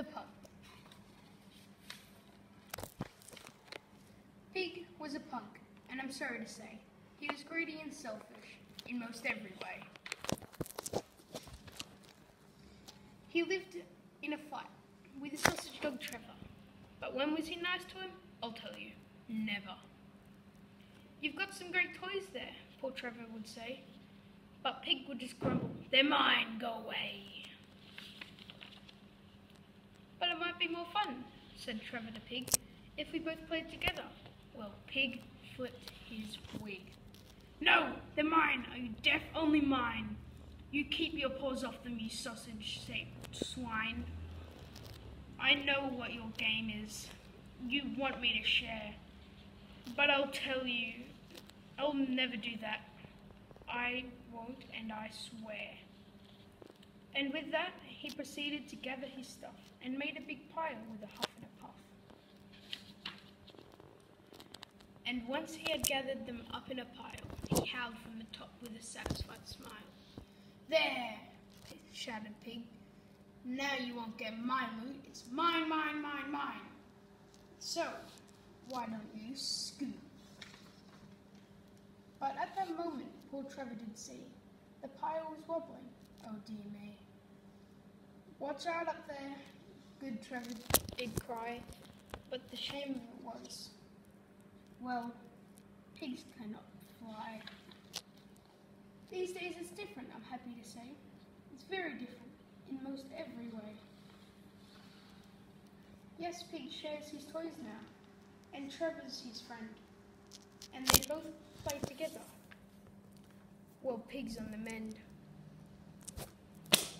The. Pig was a Pug, and I'm sorry to say, he was greedy and selfish in most every way. He lived in a fight with a sausage dog Trevor, but when was he nice to him? I'll tell you, never. You've got some great toys there, poor Trevor would say, but Pig would just grumble, they're mine, go away. But it might be more fun, said Trevor the Pig, if we both played together. Well, Pig flipped his wig. No, they're mine. Are you deaf? Only mine. You keep your paws off them, you sausage-shaped swine. I know what your game is. You want me to share. But I'll tell you, I'll never do that. I won't, and I swear. And with that, he proceeded to gather his stuff and made a big pile with a huff and a puff. And once he had gathered them up in a pile, he howled from the top with a satisfied smile. There, shouted Pig. Now you won't get my loot. It's mine, mine, mine, mine. So, why don't you scoot? But at that moment, poor Trevor did see the pile was wobbling. Oh dear me. Watch out up there, good Trevor did cry. But the shame of it was, well, pigs cannot fly. These days it's different, I'm happy to say. It's very different in most every way. Yes, Pig shares his toys now, and Trevor's his friend, and they both play together. Well, Pig's on the mend.